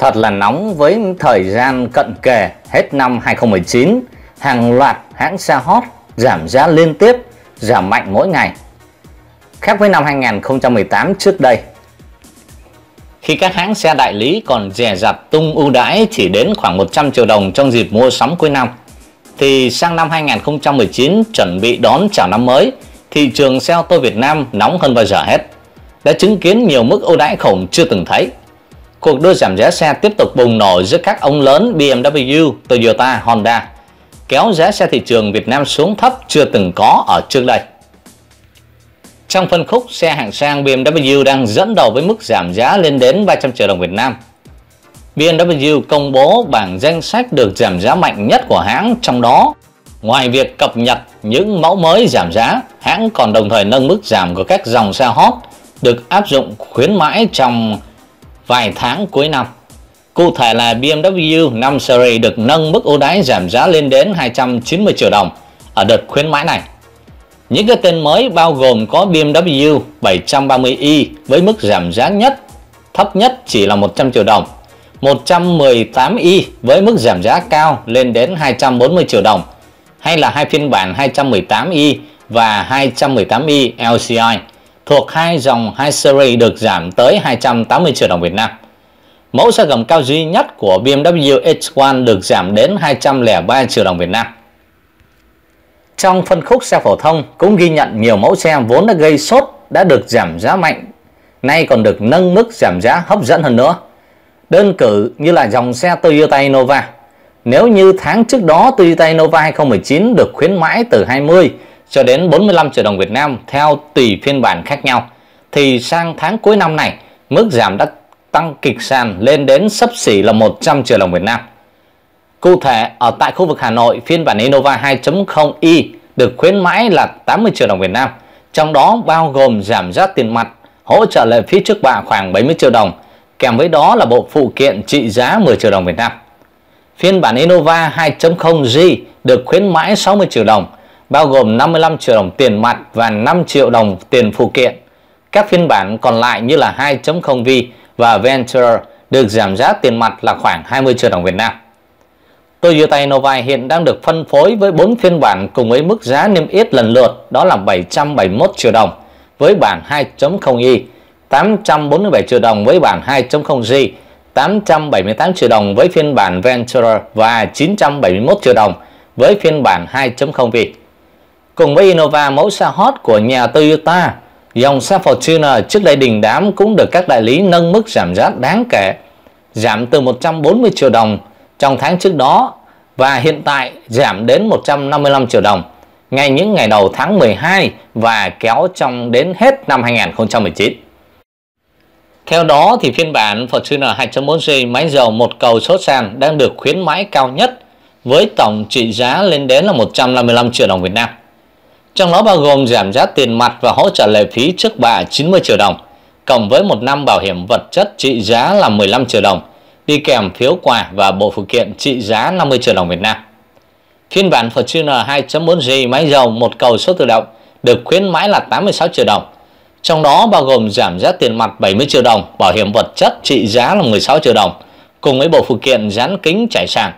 Thật là nóng với thời gian cận kề. Hết năm 2019, hàng loạt hãng xe hot giảm giá liên tiếp, giảm mạnh mỗi ngày. Khác với năm 2018 trước đây, khi các hãng xe đại lý còn rẻ rặt tung ưu đãi chỉ đến khoảng 100 triệu đồng trong dịp mua sắm cuối năm, thì sang năm 2019 chuẩn bị đón chào năm mới, thị trường xe ô tô Việt Nam nóng hơn bao giờ hết, đã chứng kiến nhiều mức ưu đãi khủng chưa từng thấy cuộc đua giảm giá xe tiếp tục bùng nổ giữa các ông lớn BMW, Toyota, Honda, kéo giá xe thị trường Việt Nam xuống thấp chưa từng có ở trước đây. Trong phân khúc xe hạng sang BMW đang dẫn đầu với mức giảm giá lên đến 300 triệu đồng Việt Nam. BMW công bố bảng danh sách được giảm giá mạnh nhất của hãng trong đó Ngoài việc cập nhật những mẫu mới giảm giá, hãng còn đồng thời nâng mức giảm của các dòng xe hot được áp dụng khuyến mãi trong vài tháng cuối năm. Cụ thể là BMW 5 Series được nâng mức ưu đãi giảm giá lên đến 290 triệu đồng ở đợt khuyến mãi này. Những cái tên mới bao gồm có BMW 730i với mức giảm giá nhất thấp nhất chỉ là 100 triệu đồng, 118i với mức giảm giá cao lên đến 240 triệu đồng, hay là hai phiên bản 218i và 218i LCI thuộc hai dòng hai series được giảm tới 280 triệu đồng Việt Nam. Mẫu xe gầm cao duy nhất của BMW X1 được giảm đến 203 triệu đồng Việt Nam. Trong phân khúc xe phổ thông cũng ghi nhận nhiều mẫu xe vốn đã gây sốt đã được giảm giá mạnh, nay còn được nâng mức giảm giá hấp dẫn hơn nữa. Đơn cử như là dòng xe Toyota Innova. Nếu như tháng trước đó Toyota Innova 2019 được khuyến mãi từ 20 cho đến 45 triệu đồng Việt Nam theo tùy phiên bản khác nhau, thì sang tháng cuối năm này, mức giảm đã tăng kịch sàn lên đến sấp xỉ là 100 triệu đồng Việt Nam. Cụ thể, ở tại khu vực Hà Nội, phiên bản Innova 2.0i được khuyến mãi là 80 triệu đồng Việt Nam, trong đó bao gồm giảm giá tiền mặt, hỗ trợ lệ phí trước bạ khoảng 70 triệu đồng, kèm với đó là bộ phụ kiện trị giá 10 triệu đồng Việt Nam. Phiên bản Innova 2.0G được khuyến mãi 60 triệu đồng bao gồm 55 triệu đồng tiền mặt và 5 triệu đồng tiền phụ kiện. Các phiên bản còn lại như là 2.0V và Venture được giảm giá tiền mặt là khoảng 20 triệu đồng Việt Nam. Toyota Innova hiện đang được phân phối với 4 phiên bản cùng với mức giá niêm yết lần lượt đó là 771 triệu đồng với bản 2.0i, 847 triệu đồng với bản 2.0G, 878 triệu đồng với phiên bản Venture và 971 triệu đồng với phiên bản 2.0V. Cùng với Innova mẫu xe hot của nhà Toyota, dòng xe Fortuner trước đây đình đám cũng được các đại lý nâng mức giảm giá đáng kể, giảm từ 140 triệu đồng trong tháng trước đó và hiện tại giảm đến 155 triệu đồng ngay những ngày đầu tháng 12 và kéo trong đến hết năm 2019. Theo đó thì phiên bản Fortuner 2.4G máy dầu một cầu sốt sàn đang được khuyến mãi cao nhất với tổng trị giá lên đến là 155 triệu đồng Việt Nam. Trong đó bao gồm giảm giá tiền mặt và hỗ trợ lệ phí trước bạ 90 triệu đồng, cộng với một năm bảo hiểm vật chất trị giá là 15 triệu đồng, đi kèm phiếu quà và bộ phụ kiện trị giá 50 triệu đồng Việt Nam. Phiên bản Fortuner 2.4G máy dầu một cầu số tự động được khuyến mãi là 86 triệu đồng, trong đó bao gồm giảm giá tiền mặt 70 triệu đồng, bảo hiểm vật chất trị giá là 16 triệu đồng, cùng với bộ phụ kiện dán kính trải sàn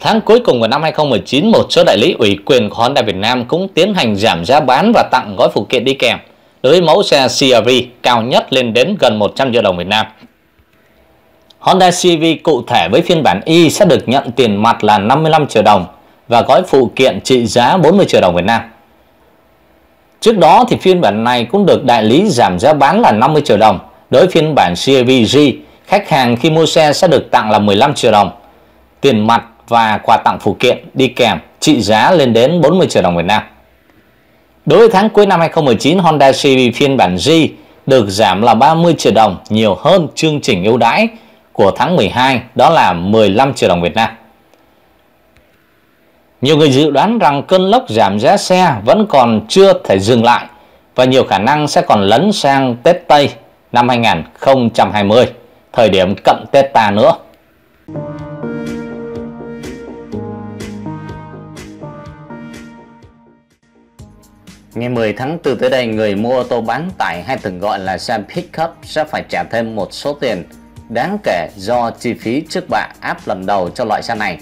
Tháng cuối cùng của năm 2019, một số đại lý ủy quyền của Honda Việt Nam cũng tiến hành giảm giá bán và tặng gói phụ kiện đi kèm đối với mẫu xe CRV cao nhất lên đến gần 100 triệu đồng Việt Nam. Honda CRV cụ thể với phiên bản Y sẽ được nhận tiền mặt là 55 triệu đồng và gói phụ kiện trị giá 40 triệu đồng Việt Nam. Trước đó thì phiên bản này cũng được đại lý giảm giá bán là 50 triệu đồng. Đối với phiên bản CRV G, khách hàng khi mua xe sẽ được tặng là 15 triệu đồng. Tiền mặt và quà tặng phụ kiện đi kèm trị giá lên đến 40 triệu đồng Việt Nam. Đối với tháng cuối năm 2019, Honda Civic phiên bản G được giảm là 30 triệu đồng nhiều hơn chương trình ưu đãi của tháng 12 đó là 15 triệu đồng Việt Nam. Nhiều người dự đoán rằng cơn lốc giảm giá xe vẫn còn chưa thể dừng lại và nhiều khả năng sẽ còn lấn sang Tết Tây năm 2020, thời điểm cận Tết ta nữa. Ngày 10 tháng 4 tới đây, người mua ô tô bán tải hay thường gọi là xe pickup sẽ phải trả thêm một số tiền đáng kể do chi phí trước bạ áp lần đầu cho loại xe này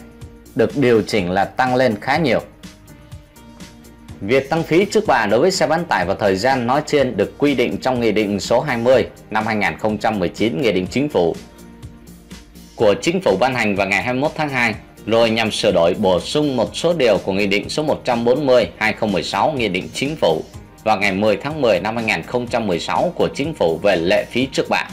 được điều chỉnh là tăng lên khá nhiều. Việc tăng phí trước bạ đối với xe bán tải vào thời gian nói trên được quy định trong Nghị định số 20 năm 2019 Nghị định Chính phủ của Chính phủ ban hành vào ngày 21 tháng 2 rồi nhằm sửa đổi bổ sung một số điều của Nghị định số 140 2016 Nghị định Chính phủ vào ngày 10 tháng 10 năm 2016 của Chính phủ về lệ phí trước bạ.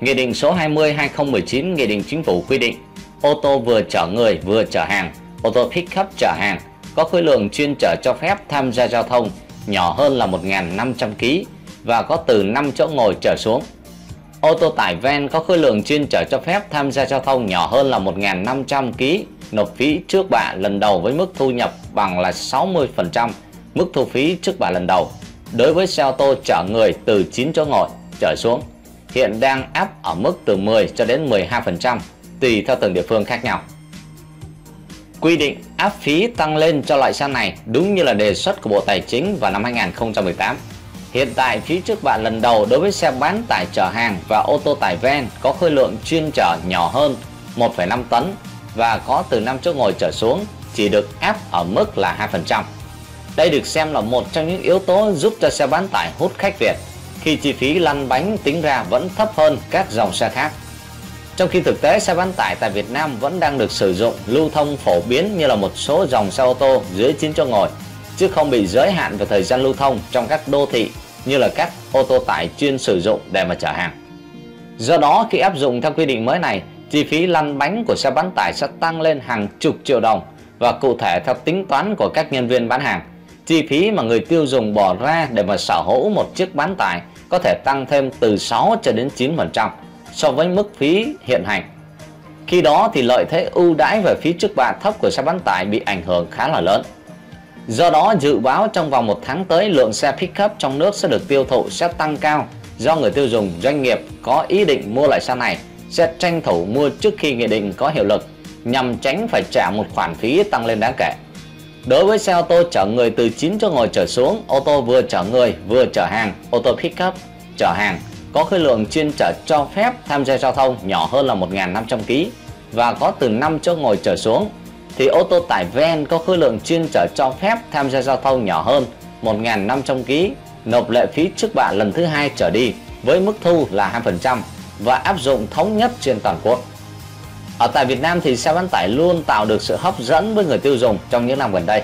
Nghị định số 20 2019 Nghị định Chính phủ quy định ô tô vừa chở người vừa chở hàng, ô tô pick-up chở hàng có khối lượng chuyên chở cho phép tham gia giao thông nhỏ hơn là 1.500 kg và có từ 5 chỗ ngồi trở xuống. Ô tô tải van có khối lượng chuyên chở cho phép tham gia giao thông nhỏ hơn là 1.500 kg nộp phí trước bạ lần đầu với mức thu nhập bằng là 60% mức thu phí trước bạ lần đầu đối với xe ô tô chở người từ 9 chỗ ngồi, trở xuống, hiện đang áp ở mức từ 10 cho đến 12% tùy theo từng địa phương khác nhau. Quy định áp phí tăng lên cho loại xe này đúng như là đề xuất của Bộ Tài chính vào năm 2018. Hiện tại phí trước bạ lần đầu đối với xe bán tải chở hàng và ô tô tải van có khối lượng chuyên chở nhỏ hơn 1,5 tấn và có từ 5 chỗ ngồi trở xuống chỉ được áp ở mức là 2%. Đây được xem là một trong những yếu tố giúp cho xe bán tải hút khách Việt khi chi phí lăn bánh tính ra vẫn thấp hơn các dòng xe khác. Trong khi thực tế xe bán tải tại Việt Nam vẫn đang được sử dụng lưu thông phổ biến như là một số dòng xe ô tô dưới 9 chỗ ngồi chứ không bị giới hạn về thời gian lưu thông trong các đô thị như là các ô tô tải chuyên sử dụng để mà chở hàng. Do đó khi áp dụng theo quy định mới này, chi phí lăn bánh của xe bán tải sẽ tăng lên hàng chục triệu đồng và cụ thể theo tính toán của các nhân viên bán hàng, chi phí mà người tiêu dùng bỏ ra để mà sở hữu một chiếc bán tải có thể tăng thêm từ 6 cho đến 9% so với mức phí hiện hành. Khi đó thì lợi thế ưu đãi về phí trước bạ thấp của xe bán tải bị ảnh hưởng khá là lớn. Do đó dự báo trong vòng một tháng tới lượng xe pickup trong nước sẽ được tiêu thụ sẽ tăng cao do người tiêu dùng doanh nghiệp có ý định mua loại xe này sẽ tranh thủ mua trước khi nghị định có hiệu lực nhằm tránh phải trả một khoản phí tăng lên đáng kể. Đối với xe ô tô chở người từ 9 chỗ ngồi trở xuống, ô tô vừa chở người vừa chở hàng, ô tô pickup chở hàng có khối lượng chuyên chở cho phép tham gia giao thông nhỏ hơn là 1.500 kg và có từ 5 chỗ ngồi trở xuống thì ô tô tải van có khối lượng chuyên chở cho phép tham gia giao thông nhỏ hơn 1.500 kg nộp lệ phí trước bạ lần thứ hai trở đi với mức thu là 2% và áp dụng thống nhất trên toàn quốc. Ở tại Việt Nam thì xe bán tải luôn tạo được sự hấp dẫn với người tiêu dùng trong những năm gần đây.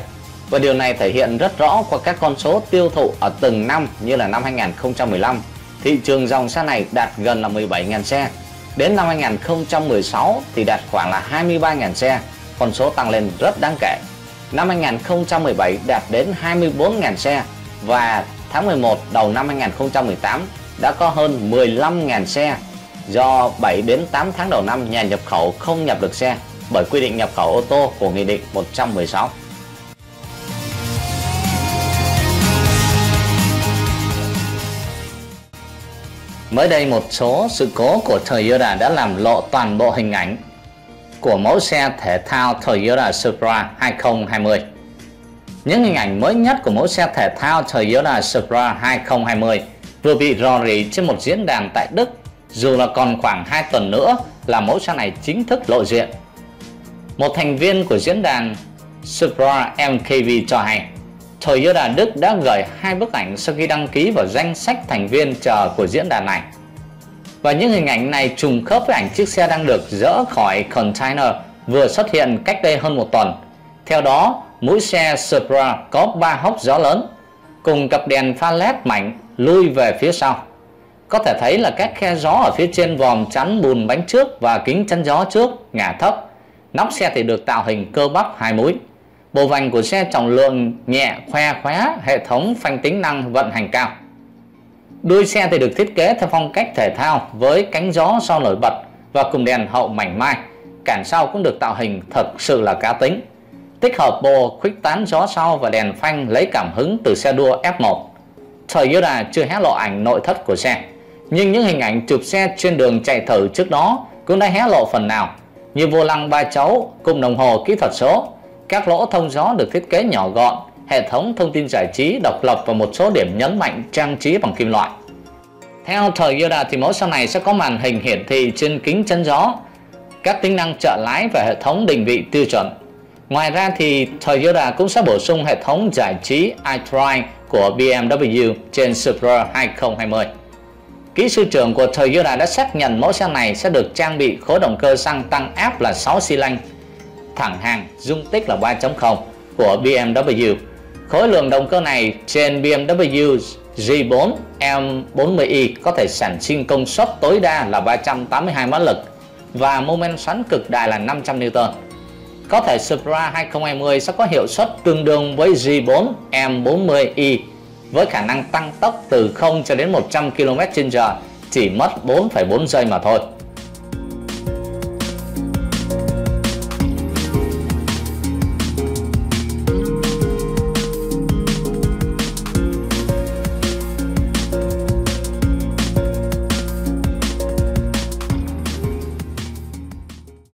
Và điều này thể hiện rất rõ qua các con số tiêu thụ ở từng năm như là năm 2015 thị trường dòng xe này đạt gần là 17.000 xe. Đến năm 2016 thì đạt khoảng là 23.000 xe, con số tăng lên rất đáng kể. Năm 2017 đạt đến 24.000 xe và tháng 11 đầu năm 2018 đã có hơn 15.000 xe do 7 đến 8 tháng đầu năm, nhà nhập khẩu không nhập được xe bởi quy định nhập khẩu ô tô của Nghị định 116. Mới đây, một số sự cố của Toyota đã làm lộ toàn bộ hình ảnh của mẫu xe thể thao Toyota Supra 2020. Những hình ảnh mới nhất của mẫu xe thể thao Toyota Supra 2020 vừa bị rò rỉ trên một diễn đàn tại Đức, dù là còn khoảng 2 tuần nữa là mẫu xe này chính thức lộ diện. Một thành viên của diễn đàn Supra MKV cho hay, Toyota Đức đã gửi hai bức ảnh sau khi đăng ký vào danh sách thành viên chờ của diễn đàn này. Và những hình ảnh này trùng khớp với ảnh chiếc xe đang được dỡ khỏi container vừa xuất hiện cách đây hơn một tuần. Theo đó, mũi xe Supra có 3 hốc gió lớn cùng cặp đèn pha led mạnh lui về phía sau. Có thể thấy là các khe gió ở phía trên vòm chắn bùn bánh trước và kính chắn gió trước ngả thấp. Nóc xe thì được tạo hình cơ bắp hai mũi. Bộ vành của xe trọng lượng nhẹ khoe khóe hệ thống phanh tính năng vận hành cao. Đuôi xe thì được thiết kế theo phong cách thể thao với cánh gió sau nổi bật và cùng đèn hậu mảnh mai. Cản sau cũng được tạo hình thật sự là cá tính. Tích hợp bộ khuếch tán gió sau và đèn phanh lấy cảm hứng từ xe đua F1. Toyota chưa hé lộ ảnh nội thất của xe, nhưng những hình ảnh chụp xe trên đường chạy thử trước đó cũng đã hé lộ phần nào như vô lăng ba chấu, cùng đồng hồ kỹ thuật số, các lỗ thông gió được thiết kế nhỏ gọn, hệ thống thông tin giải trí độc lập và một số điểm nhấn mạnh trang trí bằng kim loại. Theo thời Yoda thì mẫu xe này sẽ có màn hình hiển thị trên kính chắn gió, các tính năng trợ lái và hệ thống định vị tiêu chuẩn. Ngoài ra thì Toyota cũng sẽ bổ sung hệ thống giải trí iDrive của BMW trên Supra 2020. Kỹ sư trưởng của Toyota đã xác nhận mẫu xe này sẽ được trang bị khối động cơ xăng tăng áp là 6 xi lanh, thẳng hàng dung tích là 3.0 của BMW. Khối lượng động cơ này trên BMW G4 M40i có thể sản sinh công suất tối đa là 382 mã lực và mô men xoắn cực đại là 500 Newton. Có thể Supra 2020 sẽ có hiệu suất tương đương với G4 M40i với khả năng tăng tốc từ 0 cho đến 100 km/h chỉ mất 4,4 giây mà thôi.